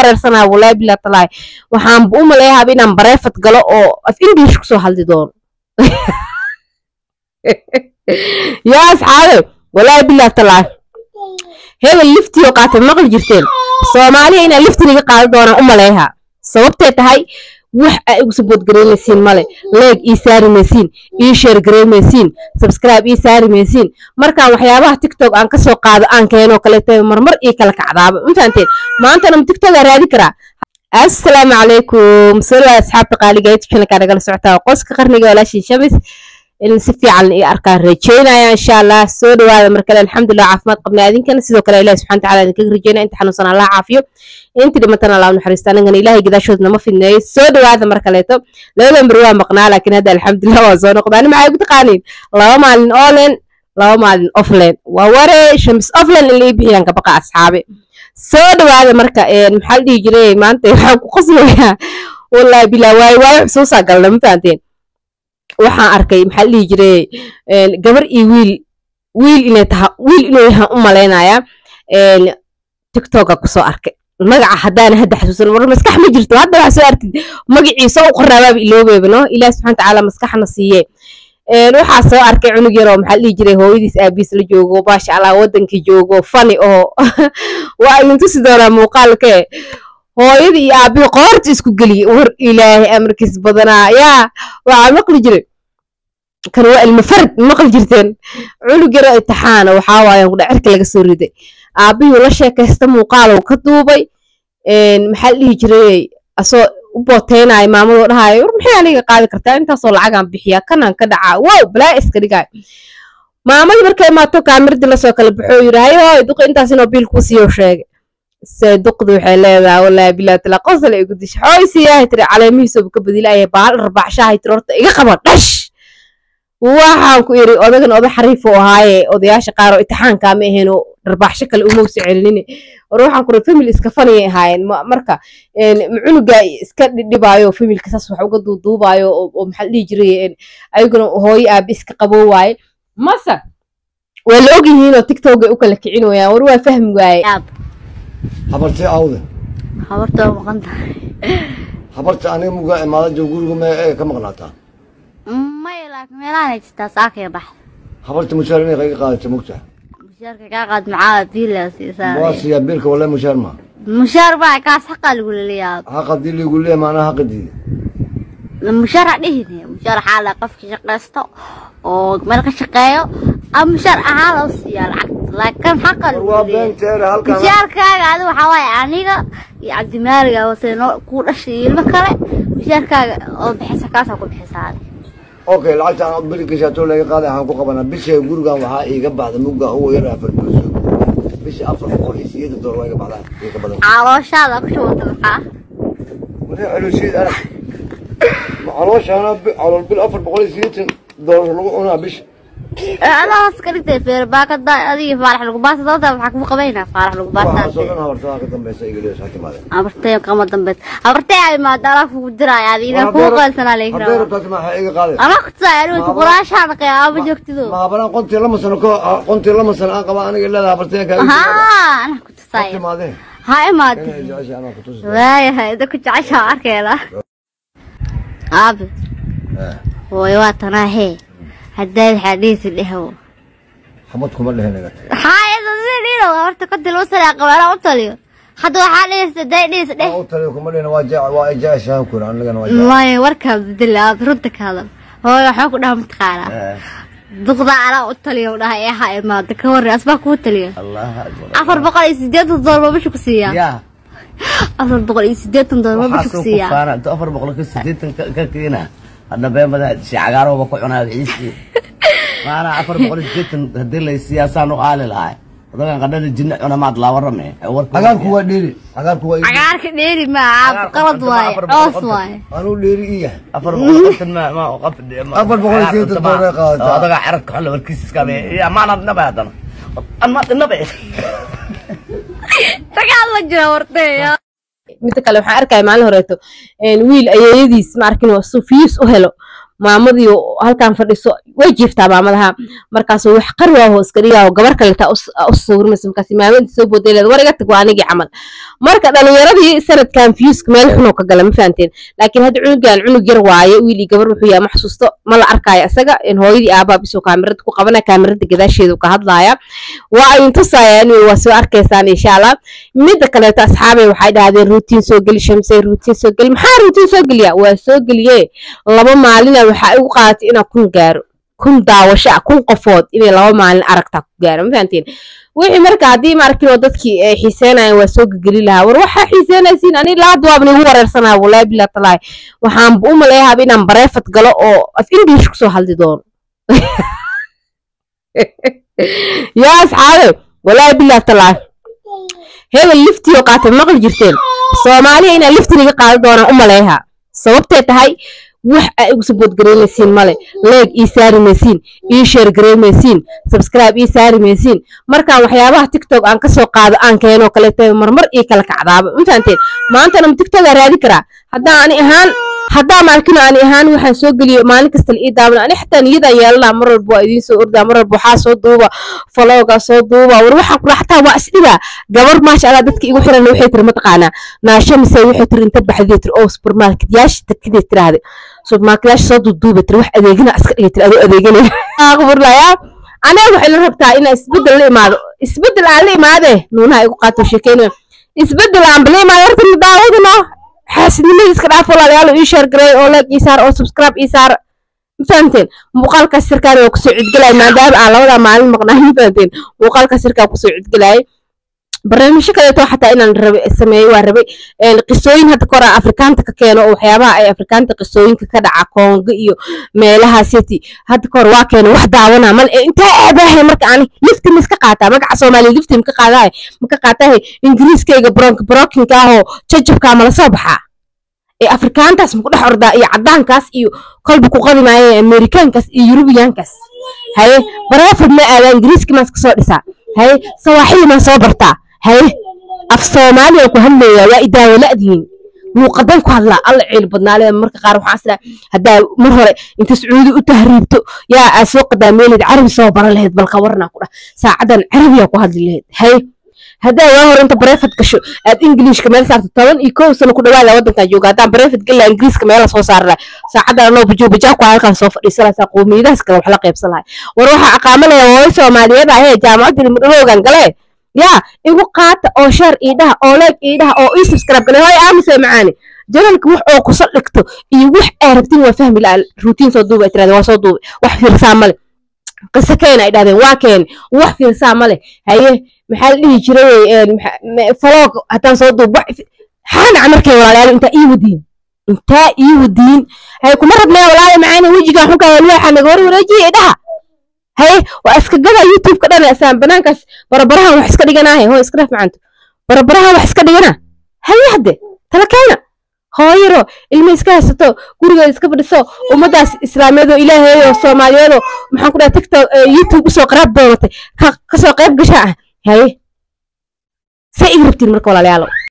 wareersanaya walaahi bilaa talaay waxaanba u maleeyahaaba inaan bareefad galo oo af english ku soo hadli doono yaa asxaabe walaahi bilaa talaay hebel liftiyo qaatay maqli jirteen? Soomaaliya inaan liftiniga qaadan doonaan u maleeyaha. Sababtee tahay wax aa igu sabood gareynaysiin male. Leeg ii saari maysiin ii sheer gareynaysiin subscribe ii saari maysiin. Markaan waxyaabaha tiktok aan ka soo qaado aan keenoo kaleeto marmar ii kala kacdaaba. Ma fahanteen maantana ma tiktok aa raadi karaa. Assalaamu calaykum. Sala asxaabta qaaliga youtube channelka nagala socotaa qoska qarniga walaashin shabis in si fiican ii arkaan. Rajeynaya insha allah soo dhawaada. Mar kale alxamdulilah caafimaad qabna adinkana sidoo kale ilahi subxana wataala idinkaga rajeynaya inta xanuunsan allah caafiyo. Inta dhimatan allah naxariista anagana ilahay gadaashood nama fidneeyo. Soo dhawaada mar kaleeto. Labadan beri waa maqnaa laakiin hadda alxamdulilah waa soo noqda ani maxay ugu taqaaniin. Laba maalin online laba maalin offline. Waa ware shamis offline in lai bixiyaan kabaqa asxaabe. Soo dhawaada marka maxaa la dhihi jiray? Maanta waxaan ku qoslayaa wallahi bilaa waayo waayo xusuusaa galna ma fahanteen waxaan arkay maxaa la dhihi jiray gabar iyo wiil wiil inay taha wiil inuu yahaan u malaynaya tiktoka kusoo arkay magaca haddaana hadda xasuusan war maskax ma jirto hadda waxaa soo artid magaciisa u qoraabaaba iloobeeba no ilaah subxana watacaala maskaxna siiye waxaa soo arkay cunug yaroo maxaa la dhihi jiray hooyadiis aabiis la joogo maasha allah wadankii joogo fani oo waa idin tusi doonaa muuqaalke hooyada iyo aabihi qoorta isku geliye war ilaahay amarkiis badanaa yaa waxaa maqli jiray kan waa ilmo farad maqli jirteen. Cunug yaro intixaana waxaa waayan kudha cirka laga soo riday. Aabihii la sheekaysta muuqaalow ka duubay maxaa la dhihi jiray? Asoo u booteynaayo maamadoo dhahaayo war maxay aniga qaadi kartaa? Intaasoo lacagaan bixiyaa kanaan ka dhacaa? Wow balaa iska dhigaayo maamadii markay imaato kaamiradii la soo kala baxoo yidhi hayo duqa intaas inoo biil siiyo sheegay. Se duqdi waxay leedahay wallaahi bilaa tala qosla igu disha xooy siiyahay tiri caleemihiisooba ka badilaya baal rarbaaxshahay tiri horta iga qaba dhash waxaan ku iri odagan oda xariif u ahaaye odayaasha qaar oo intixaankaa ma aheen oo dharbaaxsho kale uma usi celinine war waxaan ku iri family iska faniyay ahaayeen. Marka cunuga iska dhibaayo familka saas wax uga duuduubaayo oo maxaa la dhihi jiray ayaguna hooyo aabi iska qaboo waaye. Mase waa la ogyihiinoo tiktok ay u kala kicin wayaan war waa fahmi waaye. Habartii awde. Habarta waa maqan tahay. Habarta aniga mugaa imaada joog guriga me ee ka maqnaataa habarta mushaar inay kaga qaadata mugta mushaarka kaa qaad macaa biila siisaa waa siiyaa biilka wala mushaar ma mushaar baa kaas xaqaa lagu leleeyaa haqa dii ligu leeya maanaa haqa diida mushaar ha dhihine mushaar waxaa la qofka shaqaysto oo meel ka shaqeeyo ama mushaar ahaan loo siiyaa lacagta laakiin xaqa war lagu waa leleeyaa beenteere halkan mushaarkaaga adi waxaa waaye aniga iyo cabdimaaliga wase noo kuu dhashay iyo ilmo kale mushaarkaaga oo bixisa kaasaa ku bixisaa okay lacagta aan bili gashaatoo laga qaaday waxaan ku qabanaa bisha gurigan waxaa iiga baxda mugga ugu yar afar bulso bisha afar boqol iyo sideetan doolar waa iga baxdaan iga badan calooshaada ku shubata maxaa wixii caloosheed arag. Ma calooshaana calool bil afar boqol iyo sideetan doolar lagu cunaa bisha أنا أسكرت في رباك دا أدي فارح لقباس دا دا بحكم قبينا فارح لقباس أنا هرتا قدم بس إيجليش أنا هذا؟ أبرتي قام قدم بس أبرتي ما دارا فودرا يعني فوق السنة أنا ليك أنا ربطت ما حقيقة قال أنا قلت سألو تقراش عن أنا بجوكت ذو ما أبرا قلت لما سنكو قلت لما سنعا قبا أنا قلت لها أبرتي كأيك ها أنا كنت سايب. هاي ما لا يا إذا كنت عشان أركي لا أبي. ويوات أنا هي. Ku tusi waayahay ida ku jecesha arkeela aabe way waa tanaa hee haddaad xadhiisi dhehow xamad kuma dhehen iga haayada sidhiino horta kadib loo saraa qabaana u taliyo hadda waxaa dhihisa day dhihis dheh u taliyo kuma dhehen waa jec waa jeceshahan kun anigana waa jecel maya warkaad bedela aad runta ka hadal hooyo waxaa ku dhaha mataqaanaa duqda alaa u taliyo dhaha ee ha imaada ka warre asbaa kuu taliyo allah akbar afar boqol iyo sideetan doolar baa bisha ku siiyaa yaa afar boqol iyo sideetan doolar baa bisha ku waxaasoo ku siiyaa faana inta afar boqol ka sideetan ka ka badan shi cagaarooba ku cunaa ciisi maana afar boqol sideetan haddii la siyaasaan u aali lahay odagan qadhada jinne cuna maad laa warame cagaarku waa dheeri cagaarku waa cagaarka dheeri maaha qalad waaye coos waaye anuu dheeri ii yahay afar boqol konton ma ma qof Afar boqol sideetan doolar ay qaadataa. odaga carabka xun warkiis iska be ya maana nabe haddana ama nabe dagaal la jira warteeya midda kale waxaan arkaya maalin horeeto wiil ayeeyadiis ma arkin oo sufiis u helo maamadii halkan fadhiso way jiiftaa maamadaha. Markaasuu wax qari waaho iska dhigaaho gabar kaleta u sawirmaysa markaas maamadii soo booday war iga tag waa anigii camal. Marka dhalinyaradii sanadkan fiuska meel xunoo ka gala ma fahanteen. Laakiin hadda cunugan cunug yar waaye wiilii gabar wuxuu yahay ma ma la arkaayo isaga hooyadii aabaa kaamirada ku qabanaya kaamirada gadaasheedu ka hadlaaya. Waa idin tusaya in waa soo arkaysaan insha allah midda kaleeto asxaabay waxay dhahdeen ruutiin soo geli shamsay ruutiin soo geli. Maxaa ruutiin soo geliya waa soo geliye laba maalina waxaa igu qaadatay inaan kun gaaro kun daawasho kun qofood inay laba maalin aragtaa ku gaaro ma wixii marka haddii ma arkin oo dadkii ay xiiseenayaan waa soo gegeli lahaa. War waxaa xiiseenaysiin ani laad waaba nigu wareersanaya wallahi bilaa talaahi waxaan u maleeyahaaba inaan bareefad galo oo af english ku soo hadli doono. Yaa asxaabe wallahi bilaa talaahi hebel liftiyo qaatay maqli jirteen? Soomaaliya inaan liftiniga qaadan doonaan u maleeyaha sababtee tahay wax aa igu sabood gareynaysiin male leeg ii saari maysiin ii sheer gareynmaysiin subscribe ii saari maysiin markaan waxyaabaha tiktok aan ka soo qaado aan keenoo kaleeta marmar ii kala kacdaaba. Ma fahanteen maantana ma tiktok aa raadi karaa. Haddaan ani ahaan haddaa maarkino ani ahaan waxaan soo geliyo maalin kasta la ii daabana ani xataa niyadaan yeelanaa mar walba waa idiin soo ordaa mar walba waxaa soo duuba falooga soo duuba. War waxaan kula xataa waa isdhigaa gabar maasha allah dadka igu xiran waxay tiri mataqaanaa naasho mise waxay tiri inta baxdee tiri oo supermarket yaasha takidee tiraahde. Supermarket soo duuduuba tiri wax adeegina iska dhigay tiri adoo adeeganaya aqburlayaa waxay la rabtaa inaa isbeddel la imaado. Isbedel aan la imaade nuunaha igu qaato sheekeynayo isbeddel aan imaado horta ma daawadano xaasidnimada iska dhaaf walaalayaal ii sheer gareey oo leeg ii saar oo subscribe ii saar. Ma fahamteen muuqaalkaas sirkaan waa ku soo cidgelaya maadaama aan labadaa maalin maqnaay ma fahamteen muuqaalkaas sirkaan ku soo cidgelayay hadda kor aan afrikaanta ka keeno oo waxyaabaha ay afrikaanta qisooyinka ka dhaca koongo iyo meelaha city hadda kor waa keeno wax daawana mal intee aadahay marka ani lifti ma iska qaataa magaca soomaaliya lifti ma ka qaadahay ma ka qaatahay ingiriiskayga brokinka ahoo jajabkaa mala soo baxaa ee afrikaantaas ma ku dhex ordaa iyo caddaankaas iyo kolba ku qadi maaye amerikaankaas iyo yurubiyaankaas haye bareefad ma aadaa ingiriiski maas kasoo dhisaa haye sawaaxili maa soo bartaa هاي أف Somalia كهلا يا يا إدا ولا أدين وقدام كهلا الله علبة نالا مرك قارو حاسلة هدا مهرة أنت سعود وتهريبتو. يا أسوق دا ميلد عرب صوبر الله يد بالخورنا كورا. ساعدا عرب يا كهاد الله هاي هدا يا هور أنت بريفت كشو. الإنجليش كمان صار تطول إيكو سنو كده ولا ودنا يوجا دا بريفت كلا إنجليش كمان صار صار لا ساعدا لو بيجو بيجا كهلا كان صوف رسالة قومي ده سكروا حلقة بصلاة وروح أقاملة يا هور Somalia ده هي جامعة المروه عن قلاه yaa igu qaata oo sheer iidhaha oo leeg iidhaha oo ii subscribe gale hooy aamusee macaani janalka wax oo kuso dhigto iyo wax ay rabtiin waa fahmi la'a ruutiin soo duuba ay waa soo duubay. Wax fiirsaa male qiso keena ay dhahdeen waa keeni wax fiirsaa male haye maxaa la dhihi jiray faloog haddaan soo duub xaanaca markay walaalayaal intaa ii wadiin. Intaa ii wadiin. Kuma rabnaa walaala macaani wejigaa xunkaa alwaaxa naga hor idhaha haye waa iska gada youtube-ka dhan asaan banaankaas barabarahan wax iska dhiganaahe hooy iska dhaaf macanto barabarahan wax iska dhigana haye hadde tala keena hooyaro ilma iska haysato gurigeeda iska fadhiso ummadaas islaamiyadoo ilaaheeyo soomaaliyeedoo maxaan ku dhahay tiktok youtube u soo qaraab doonatay ka soo qayb gashaa ah